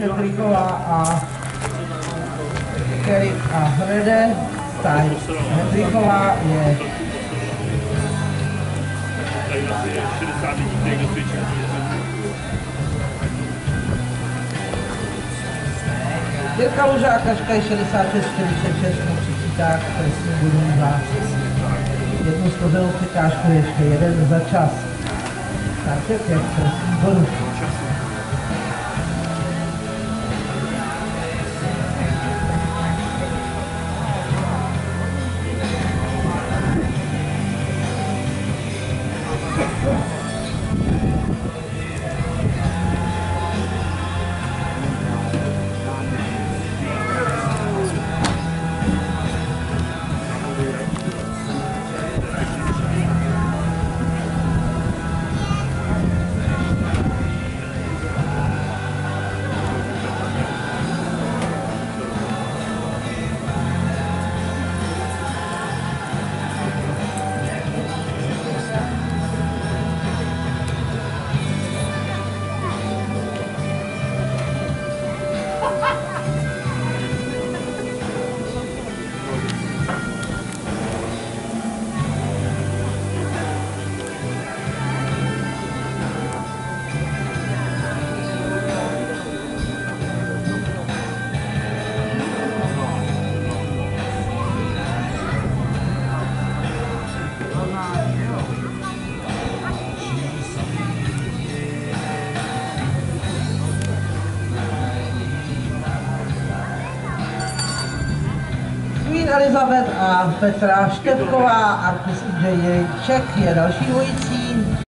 Hendrikova a Kerry a Hrede. Tak, Hendriková je Tady je 60 lidí, kteří dosvědčí. Jirka Lužákaška je 66, 46, po 30, trestní bodů za jednu skozenou překážku ještě jeden za čas. Takže pět trestních bodů. Queen Elizabeth a Petra Števková a. Čech je další dvojicí.